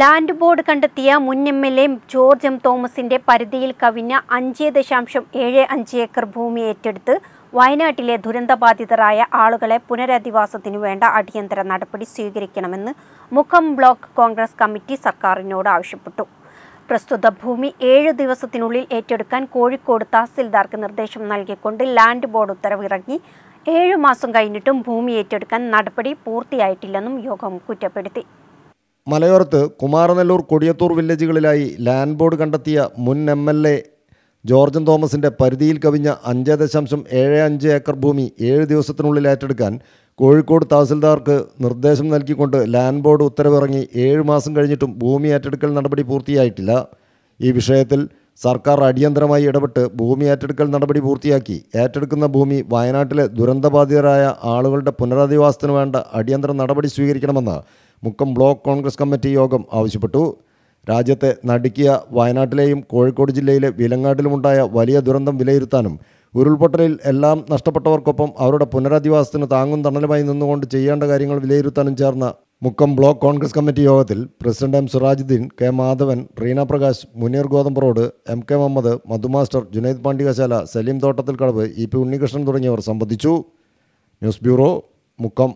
Land board കണ്ടെത്തിയ മുൻ M L A George M തോമസിന്റെ പരിധിയിൽ കവിഞ്ഞ അഞ്ച് ദശാംശം ഏഴ് അഞ്ച് ഏക്കർ ഭൂമി ഏറ്റെടുത്ത് വയനാട്ടിലെ ദുരന്തബാധിതരായ ആളുകളെ പുനരധിവാസത്തിനു വേണ്ട അടിയന്തര നടപടി സ്വീകരിക്കണമെന്ന് മുഖം ബ്ലോക്ക് കോൺഗ്രസ് കമ്മിറ്റി സർക്കാരിനോട് ആവശ്യപ്പെട്ടു. പ്രസ്തുത ഭൂമി ഏഴ് ദിവസത്തിനുള്ളിൽ ഏറ്റെടുക്കാൻ കോഴിക്കോട് തഹസിൽദാർക്ക് നിർദ്ദേശം നൽകിക്കൊണ്ട് ലാൻഡ് ബോർഡ് ഉത്തരവിറങ്ങി. ഏഴു മാസം കഴിഞ്ഞിട്ടും ഭൂമി ഏറ്റെടുക്കാൻ നടപടി പൂർത്തിയായിട്ടില്ലെന്നും യോഗം കുറ്റപ്പെടുത്തി. മലയോരത്ത് കുമാരനെല്ലൂർ കൊടിയത്തൂർ വില്ലേജുകളിലായി ലാൻഡ് ബോർഡ് കണ്ടെത്തിയ മുൻ എം എൽ എ ജോർജൻ തോമസിന്റെ പരിധിയിൽ കവിഞ്ഞ അഞ്ച് ദശാംശം ഏഴ് അഞ്ച് ഏക്കർ ഭൂമി ഏഴ് ദിവസത്തിനുള്ളിൽ ഏറ്റെടുക്കാൻ കോഴിക്കോട് തഹസിൽദാർക്ക് നിർദ്ദേശം നൽകിക്കൊണ്ട് ലാൻഡ് ബോർഡ് ഉത്തരവിറങ്ങി ഏഴ് മാസം കഴിഞ്ഞിട്ടും ഭൂമി ഏറ്റെടുക്കൽ നടപടി പൂർത്തിയായിട്ടില്ല. ഈ വിഷയത്തിൽ സർക്കാർ അടിയന്തരമായി ഇടപെട്ട് ഭൂമി ഏറ്റെടുക്കൽ നടപടി പൂർത്തിയാക്കി. ഏറ്റെടുക്കുന്ന ഭൂമി വയനാട്ടിലെ ദുരന്തബാധിതരായ ആളുകളുടെ പുനരധിവാസത്തിന് വേണ്ട അടിയന്തര നടപടി സ്വീകരിക്കണമെന്ന് മുക്കം ബ്ലോക്ക് കോൺഗ്രസ് കമ്മിറ്റി യോഗം ആവശ്യപ്പെട്ടു. രാജ്യത്തെ നടുക്കിയ വയനാട്ടിലെയും കോഴിക്കോട് ജില്ലയിലെ വിലങ്ങാട്ടിലുമുണ്ടായ വലിയ ദുരന്തം വിലയിരുത്താനും ഉരുൾപൊട്ടലിൽ എല്ലാം നഷ്ടപ്പെട്ടവർക്കൊപ്പം അവരുടെ പുനരധിവാസത്തിന് താങ്ങും തണലുമായി നിന്നുകൊണ്ട് ചെയ്യേണ്ട കാര്യങ്ങൾ വിലയിരുത്താനും ചേർന്ന മുക്കം ബ്ലോക്ക് കോൺഗ്രസ് കമ്മിറ്റി യോഗത്തിൽ president M Surajuddin K Madhavan Reena Prakash Muneer Gothambarode M K Muhammad Madhu Master Junaid Pandikasala Saleem Thottathil Kadavu E P Unnikrishnan തുടങ്ങിയവർ സംബന്ധിച്ചു. News bureau Mukkam.